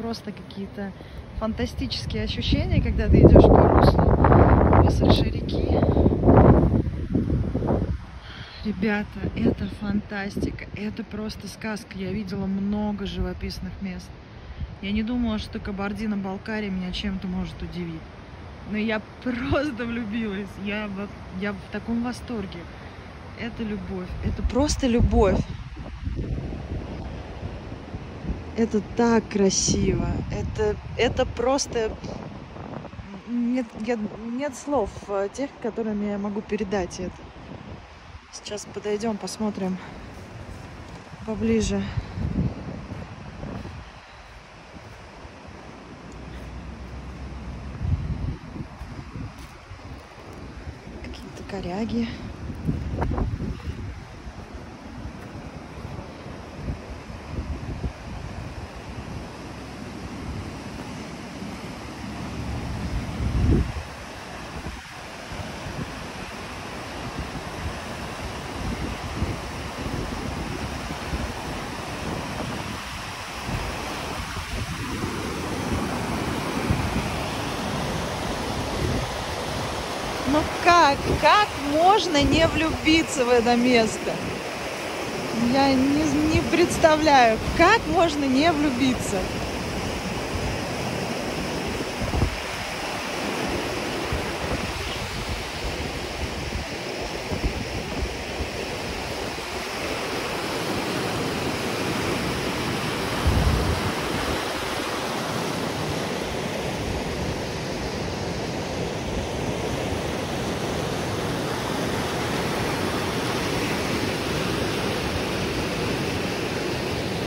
просто какие-то фантастические ощущения, когда ты идешь по руслу высохшей реки. Ребята, это фантастика, это просто сказка. Я видела много живописных мест. Я не думала, что Кабардино-Балкария меня чем-то может удивить. Но я просто влюбилась. Я, я в таком восторге. Это любовь. Это просто любовь. Это так красиво. Это, это просто... Нет, я, нет слов э, тех, которыми я могу передать это. Сейчас подойдем, посмотрим поближе. Какие-то коряги. Ну как, как можно не влюбиться в это место? Я не, не представляю, как можно не влюбиться.